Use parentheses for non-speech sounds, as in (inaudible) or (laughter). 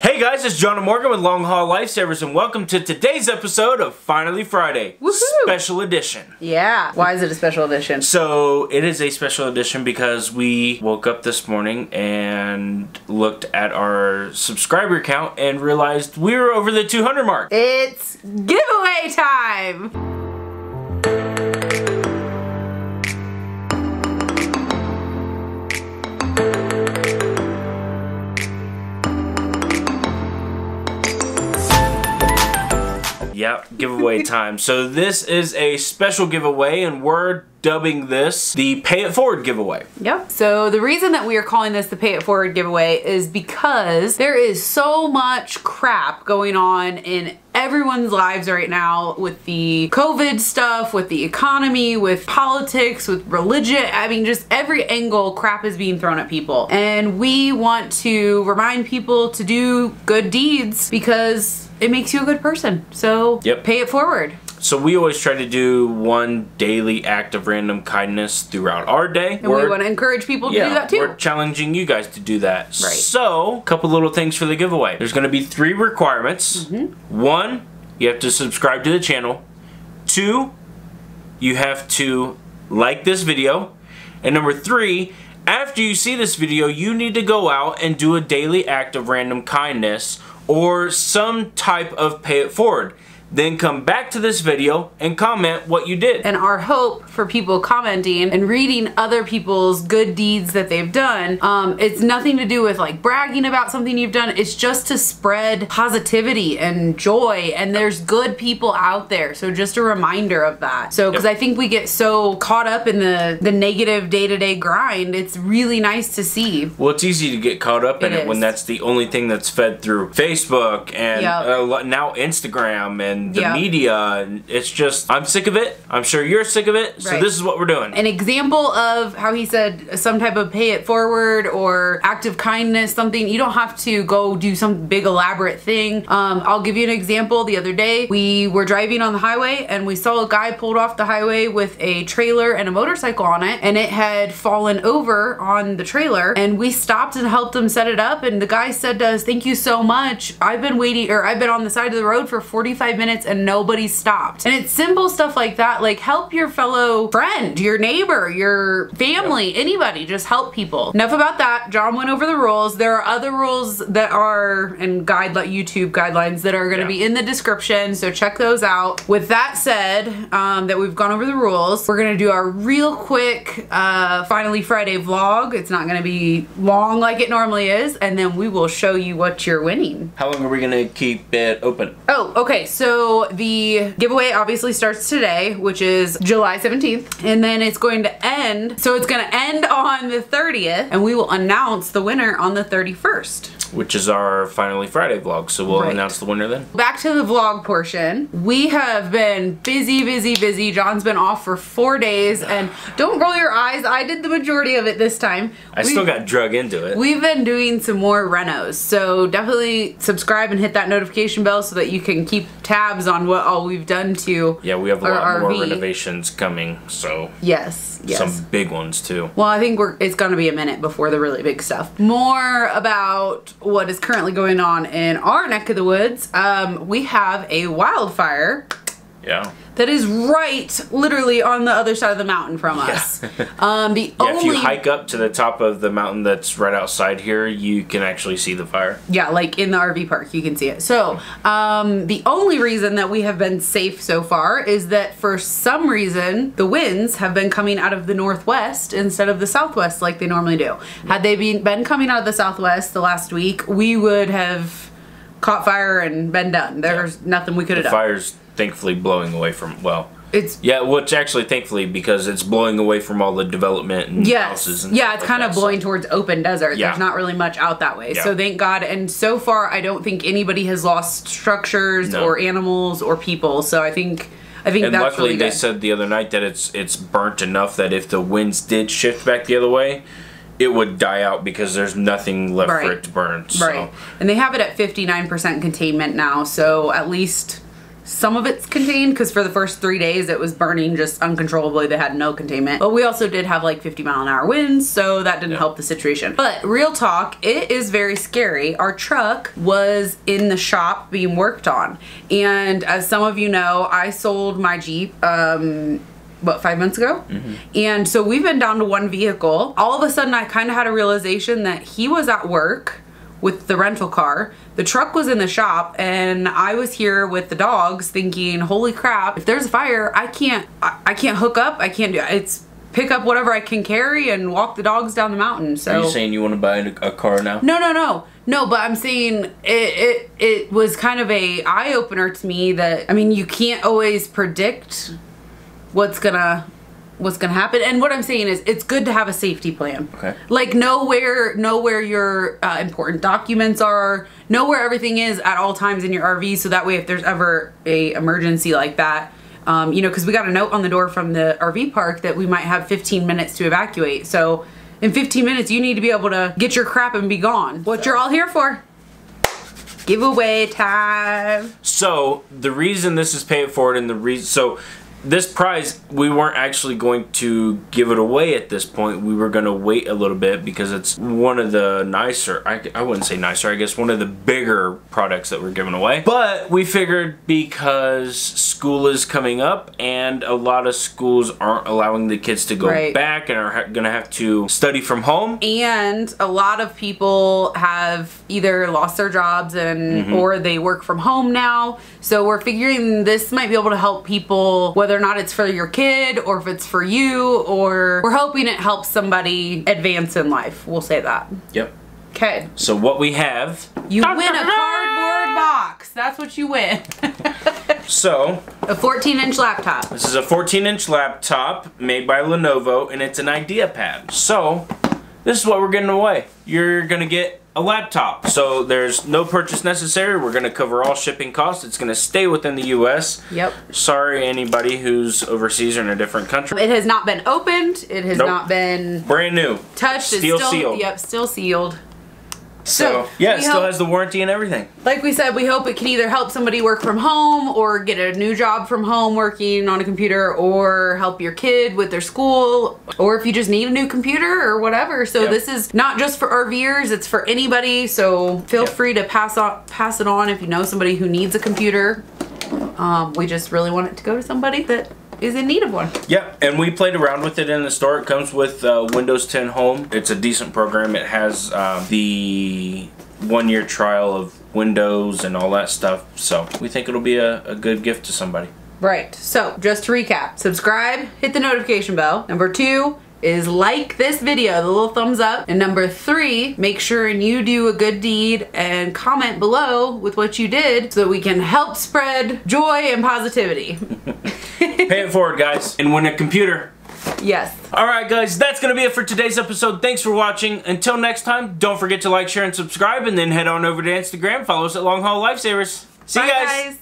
Hey guys, it's John and Morgan with Long Haul Lifesavers and welcome to today's episode of Finally Friday. Special edition. Yeah. Why is it a special edition? So, it is a special edition because we woke up this morning and looked at our subscriber count and realized we were over the 200 mark. It's giveaway time! Yep, giveaway (laughs) time. So, this is a special giveaway and we're dubbing this the Pay It Forward giveaway. Yep. So the reason that we are calling this the Pay It Forward giveaway is because there is so much crap going on in everyone's lives right now with the COVID stuff, with the economy, with politics, with religion. I mean, just every angle crap is being thrown at people. And we want to remind people to do good deeds because it makes you a good person. So Yep. pay it forward. So we always try to do one daily act of random kindness throughout our day. And we want to encourage people to do that too. We're challenging you guys to do that. Right. So, a couple little things for the giveaway. There's going to be three requirements. Mm-hmm. One, you have to subscribe to the channel. Two, you have to like this video. And number three, after you see this video, you need to go out and do a daily act of random kindness or some type of pay it forward. Then come back to this video and comment what you did. and our hope for people commenting and reading other people's good deeds that they've done um, it's nothing to do with like bragging about something you've done it's just to spread positivity and joy and there's good people out there so just a reminder of that so because Yep. i think we get so caught up in the the negative day-to-day grind it's really nice to see Well, it's easy to get caught up in It it, when that's the only thing that's fed through Facebook and Yep. uh, now Instagram and the Yep. media. And it's just, I'm sick of it. I'm sure you're sick of it. So Right. this is what we're doing. an example of how he said some type of pay it forward or act of kindness something you don't have to go do some big elaborate thing um, i'll give you an example the other day we were driving on the highway and we saw a guy pulled off the highway with a trailer and a motorcycle on it and it had fallen over on the trailer and we stopped and helped him set it up and the guy said to us thank you so much i've been waiting or i've been on the side of the road for 45 minutes and nobody stopped. And it's simple stuff like that like help your fellow friend your neighbor your family anybody just help people. Enough about that. John went over the rules. There are other rules that are and guide youtube guidelines that are going to Yeah. be in the description so check those out. With that said um, that we've gone over the rules we're going to do our real quick uh, finally friday vlog. It's not going to be long like it normally is and then we will show you what you're winning. How long are we going to keep it open? Oh, okay. So the giveaway obviously starts today, which is July 17th, and then it's going to end. So it's going to end on the 30th, and we will announce the winner on the 31st. Which is our Finally Friday vlog. So we'll Right. announce the winner then. Back to the vlog portion. We have been busy, busy, busy. John's been off for four days, and don't roll your eyes. I did the majority of it this time. I We- still got drug into it. We've been doing some more renos, so definitely subscribe and hit that notification bell so that you can keep tabs on what all we've done to yeah, we have a lot more renovations coming. So Yes, yes. some big ones too. well, I think we're it's gonna be a minute before the really big stuff. More about what is currently going on in our neck of the woods. Um, we have a wildfire Yeah. that is right, literally on the other side of the mountain from us. (laughs) um, the Yeah, if you hike up to the top of the mountain that's right outside here, you can actually see the fire. Yeah, like in the RV park, you can see it. So, um, the only reason that we have been safe so far is that for some reason the winds have been coming out of the northwest instead of the southwest like they normally do. Had they been, been coming out of the southwest the last week, we would have caught fire and been done. There's nothing we could have done. fire's thankfully blowing away from, well, It's Yeah, well, it's actually thankfully because it's blowing away from all the development and Yes. houses and Yeah, it's like kind that, of so- blowing towards open desert. Yeah. There's not really much out that way. Yeah. So thank God. And so far, I don't think anybody has lost structures No. or animals or people. So I think I think And that's luckily, really they said the other night that it's it's burnt enough that if the winds did shift back the other way, it would die out because there's nothing left for it to burn. So. Right. And they have it at 59% containment now, so at least some of it's contained because for the first three days it was burning just uncontrollably. They had no containment. But we also did have like 50 mile an hour winds, so that didn't help the situation. But real talk, it is very scary. Our truck was in the shop being worked on. And as some of you know, I sold my Jeep. Um, what five months ago and so we've been down to one vehicle all of a sudden i kind of had a realization that he was at work with the rental car the truck was in the shop and i was here with the dogs thinking holy crap if there's a fire i can't i, I can't hook up i can't do it's pick up whatever i can carry and walk the dogs down the mountain so Are you saying you want to buy a, a car now? no, no, no. No, but I'm saying it, it it was kind of a eye opener to me that I mean you can't always predict what's gonna what's gonna happen. And what I'm saying is it's good to have a safety plan. Okay. Like know where know where your uh, important documents are, know where everything is at all times in your RV, so that way if there's ever a emergency like that. Um, you know, because we got a note on the door from the RV park that we might have 15 minutes to evacuate. So in 15 minutes, you need to be able to get your crap and be gone. What you're all here for. Giveaway time. So the reason this is pay it forward and the reason so this prize we weren't actually going to give it away at this point we were going to wait a little bit because it's one of the nicer I, I wouldn't say nicer i guess one of the bigger products that we're giving away but we figured because school is coming up and a lot of schools aren't allowing the kids to go Right. back and are going to have to study from home And a lot of people have either lost their jobs and mm-hmm. or they work from home now. So we're figuring this might be able to help people whether or not it's for your kid or if it's for you or we're hoping it helps somebody advance in life. We'll say that. yep Okay. so what we have You win a cardboard box. That's what you win. (laughs) so a 14 inch laptop. This is a 14 inch laptop made by Lenovo and it's an IdeaPad. So, this is what we're getting away. You're gonna get a laptop. So there's no purchase necessary. We're gonna cover all shipping costs. It's gonna stay within the US. Yep. Sorry anybody who's overseas or in a different country. It has not been opened. It has Nope. not been Brand new. touched. Steel it's still, sealed. Yep, still sealed. So, So, yeah, it still hope- has the warranty and everything. Like we said, we hope it can either help somebody work from home or get a new job from home working on a computer or help your kid with their school or if you just need a new computer or whatever. So Yep. this is not just for RVers, it's for anybody. So feel Yep. free to pass on pass it on if you know somebody who needs a computer. Um, we just really want it to go to somebody that is in need of one. Yep, and we played around with it in the store. It comes with uh, Windows 10 Home. It's a decent program. It has uh, the one year trial of Windows and all that stuff. So we think it'll be a, a good gift to somebody. Right. So, just to recap subscribe, hit the notification bell. Number two is like this video, the little thumbs up. And number three, make sure and you do a good deed and comment below with what you did so that we can help spread joy and positivity. (laughs) Pay it forward, guys, and win a computer. yes. Alright, guys, that's going to be it for today's episode. Thanks for watching. Until next time, don't forget to like, share, and subscribe, and then head on over to Instagram. Follow us at Long Haul Lifesavers. See Bye, you guys. guys.